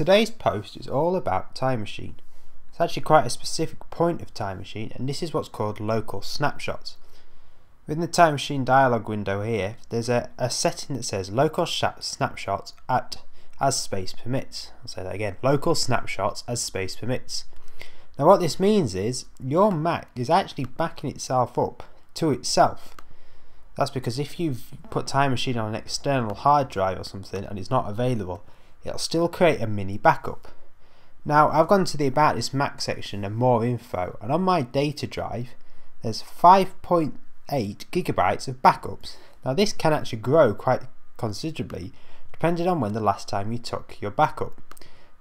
Today's post is all about Time Machine. It's actually quite a specific point of Time Machine and this is what's called local snapshots. Within the Time Machine dialog window here, there's a, a setting that says local snapshots at as space permits. I'll say that again, local snapshots as space permits. Now what this means is your Mac is actually backing itself up to itself. That's because if you've put Time Machine on an external hard drive or something and it's not available, it'll still create a mini backup. Now I've gone to the about this Mac section and more info and on my data drive there's 5.8 gigabytes of backups. Now this can actually grow quite considerably depending on when the last time you took your backup.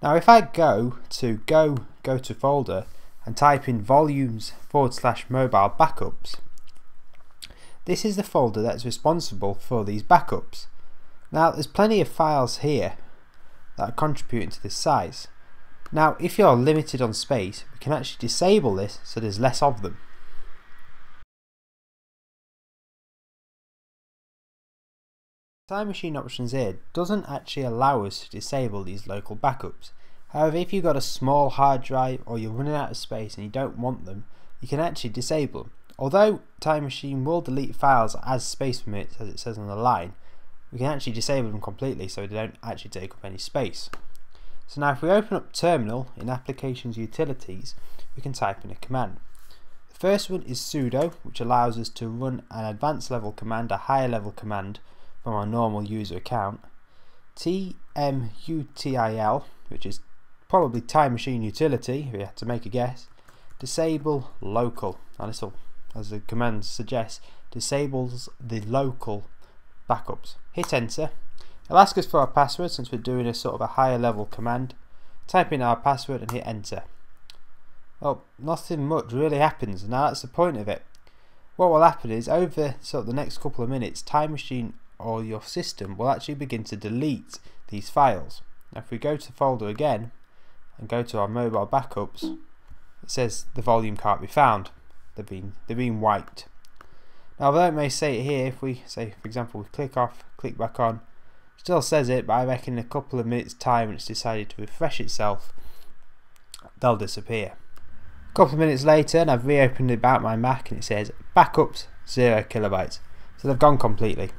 Now if I go to go go to folder and type in volumes forward slash mobile backups this is the folder that's responsible for these backups. Now there's plenty of files here that are contributing to this size. Now if you're limited on space we can actually disable this so there's less of them. Time Machine options here doesn't actually allow us to disable these local backups. However if you've got a small hard drive or you're running out of space and you don't want them you can actually disable them. Although Time Machine will delete files as space permits as it says on the line, we can actually disable them completely so they don't actually take up any space. So now if we open up Terminal in Applications Utilities, we can type in a command. The first one is sudo, which allows us to run an advanced level command, a higher level command from our normal user account. tmutil, which is probably Time Machine Utility, if you had to make a guess. Disable local. Now this will as the command suggests, disables the local backups. Hit enter. It'll ask us for our password since we're doing a sort of a higher level command. Type in our password and hit enter. Well, nothing much really happens. Now that's the point of it. What will happen is over sort of the next couple of minutes, Time Machine or your system will actually begin to delete these files. Now if we go to folder again and go to our mobile backups, it says the volume can't be found They've been, they're being wiped. Now although it may say it here, if we say for example we click off, click back on, still says it, but I reckon in a couple of minutes time it's decided to refresh itself, they'll disappear. A couple of minutes later and I've reopened about my Mac and it says backups 0 kilobytes. So they've gone completely.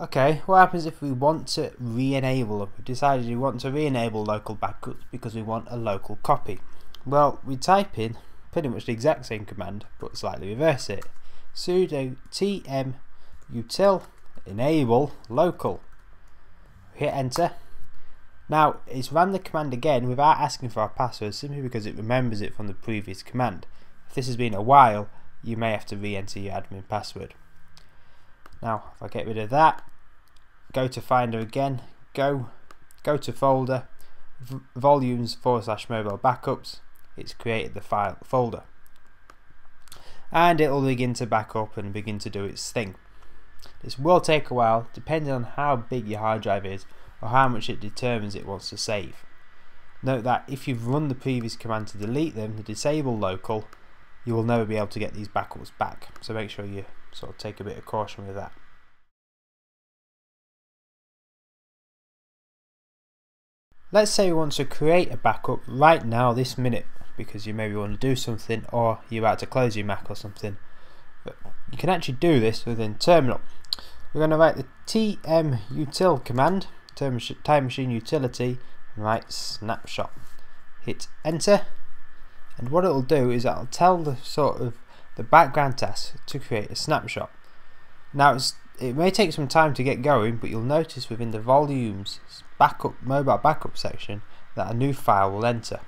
Okay, what happens if we want to re-enable, them? We've decided we want to re-enable local backups because we want a local copy? Well, we type in pretty much the exact same command, but slightly reverse it. sudo tm util enable local. Hit enter. Now, it's ran the command again without asking for our password simply because it remembers it from the previous command. If this has been a while, you may have to re-enter your admin password. Now, if I get rid of that, go to Finder again, go, go to folder, volumes forward slash mobile backups, it's created the file folder. And it will begin to back up and begin to do its thing. This will take a while depending on how big your hard drive is or how much it determines it wants to save. Note that if you've run the previous command to delete them, the disable local, you will never be able to get these backups back. So make sure you sort of take a bit of caution with that. Let's say we want to create a backup right now, this minute, because you maybe want to do something or you're about to close your Mac or something. But you can actually do this within Terminal. We're going to write the tmutil command, time machine utility, and write snapshot. Hit enter, and what it'll do is it'll tell the sort of the background task to create a snapshot. Now it may take some time to get going, but you'll notice within the volumes backup mobile backup section that a new file will enter.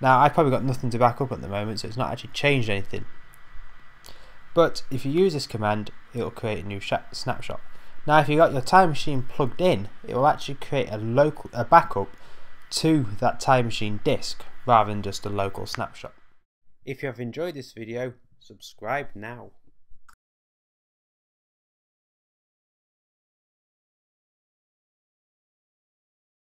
Now I've probably got nothing to back up at the moment, so it's not actually changed anything. But if you use this command, it will create a new snapshot. Now if you've got your time machine plugged in, it will actually create a local a backup to that time machine disk rather than just a local snapshot. If you have enjoyed this video, subscribe now.